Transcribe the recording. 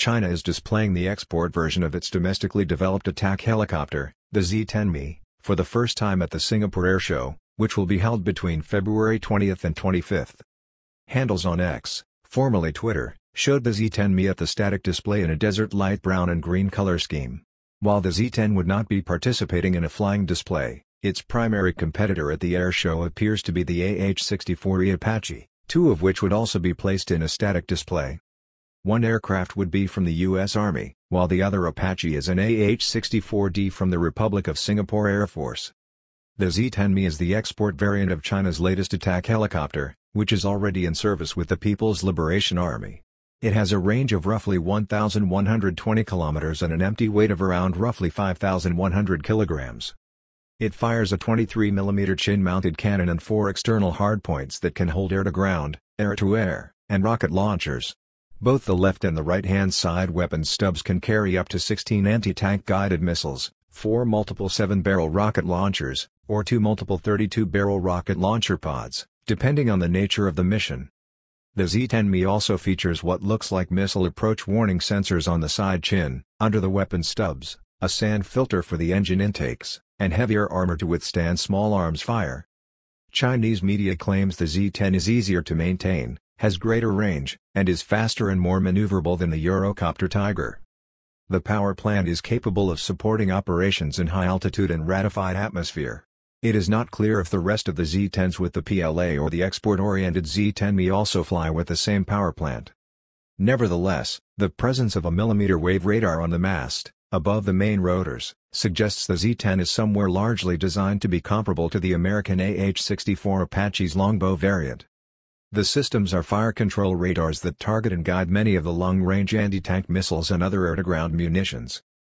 China is displaying the export version of its domestically developed attack helicopter, the Z-10ME, for the first time at the Singapore Air Show, which will be held between February 20 and 25. Handles on X, formerly Twitter, showed the Z-10ME at the static display in a desert light brown and green color scheme. While the Z-10 would not be participating in a flying display, its primary competitor at the air show appears to be the AH-64E Apache, two of which would also be placed in a static display. One aircraft would be from the U.S. Army, while the other Apache is an AH-64D from the Republic of Singapore Air Force. The Z-10ME is the export variant of China's latest attack helicopter, which is already in service with the People's Liberation Army. It has a range of roughly 1,120 kilometers and an empty weight of around roughly 5,100 kilograms. It fires a 23mm chin-mounted cannon and four external hardpoints that can hold air-to-ground, air-to-air, and rocket launchers. Both the left and the right-hand side weapon stubs can carry up to 16 anti-tank guided missiles, four multiple 7-barrel rocket launchers, or two multiple 32-barrel rocket launcher pods, depending on the nature of the mission. The Z-10ME also features what looks like missile approach warning sensors on the side chin, under the weapon stubs, a sand filter for the engine intakes, and heavier armor to withstand small arms fire. Chinese media claims the Z-10 is easier to maintain, has greater range, and is faster and more maneuverable than the Eurocopter Tiger. The power plant is capable of supporting operations in high altitude and rarefied atmosphere. It is not clear if the rest of the Z-10s with the PLA or the export-oriented Z-10ME also fly with the same power plant. Nevertheless, the presence of a millimeter wave radar on the mast, above the main rotors, suggests the Z-10 is somewhere largely designed to be comparable to the American AH-64 Apache's longbow variant. The systems are fire control radars that target and guide many of the long-range anti-tank missiles and other air-to-ground munitions.